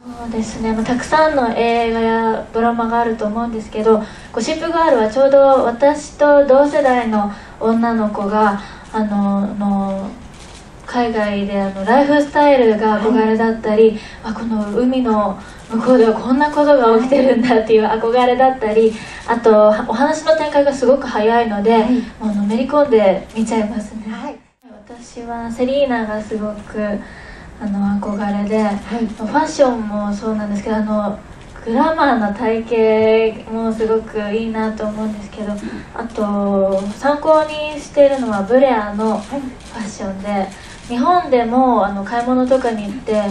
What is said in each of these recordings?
そうですね、まあ、たくさんの映画やドラマがあると思うんですけど「ゴシップガール」はちょうど私と同世代の女の子があのの海外であのライフスタイルが憧れだったり、あこの海の向こうではこんなことが起きてるんだっていう 憧れだったりあとお話の展開がすごく早いので、もうのめり込んで見ちゃいますね、私はセリーナがすごくあの憧れで、ファッションもそうなんですけどあのグラマーな体型もすごくいいなと思うんですけどあと参考にしているのはブレアのファッションで日本でもあの買い物とかに行って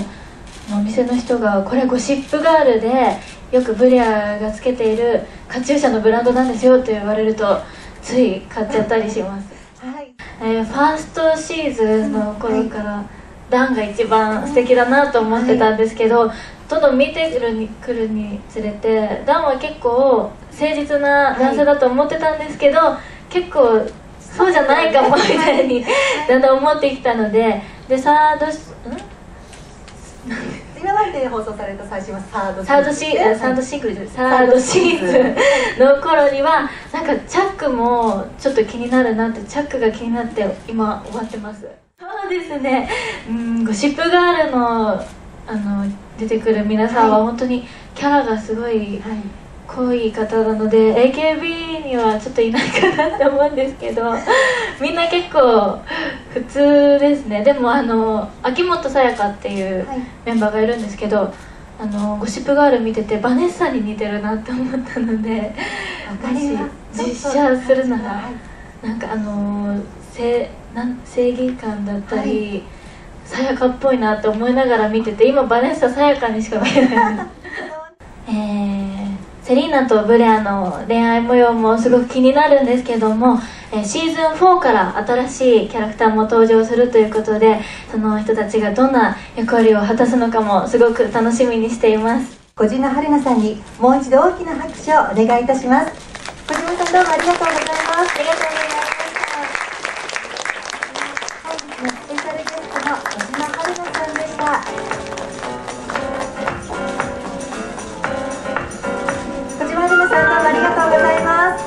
お店の人がこれゴシップガールでよくブレアがつけているカチューシャのブランドなんですよって言われるとつい買っちゃったりします、はい。えー、ファーストシーズンの頃から、ダンが一番素敵だなと思ってたんですけど、どんどん見てくるに来るにつれてダンは結構誠実な男性だと思ってたんですけど、はい、結構そうじゃないかもみたいに だんだん思ってきたのででサードん？今まで放送された最新はサードシーズンサードシングルサードシーズンの頃にはなんかチャックもちょっと気になるなってチャックが気になって今終わってますそうですね。うんゴシップガールのあの出てくる皆さんは本当にキャラがすごい濃い方なので AKB にはちょっといないかなって思うんですけど みんな結構普通ですね。でもあの秋元さやかっていうメンバーがいるんですけど、あのゴシップガール見ててバネッサに似てるなって思ったのでもし 実写するならなんかあの正なん正義感だったり、さやかっぽいなって思いながら見てて今バネッサさやかにしか見えない。えー、セリーナとブレアの恋愛模様もすごく気になるんですけども、えー、シーズン4から新しいキャラクターも登場するということでその人たちがどんな役割を果たすのかもすごく楽しみにしています。小島春菜さんにもう一度大きな拍手をお願いいたします。小島さんどうもありがとうございます本日のスペシャルゲストの小島春菜さんでした。小島春菜さんどうもありがとうございます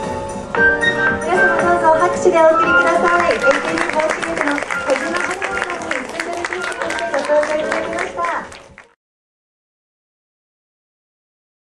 皆様どうぞ拍手でお送りください AKB48 の小島春菜さんにスペシャルゲストとしてご登場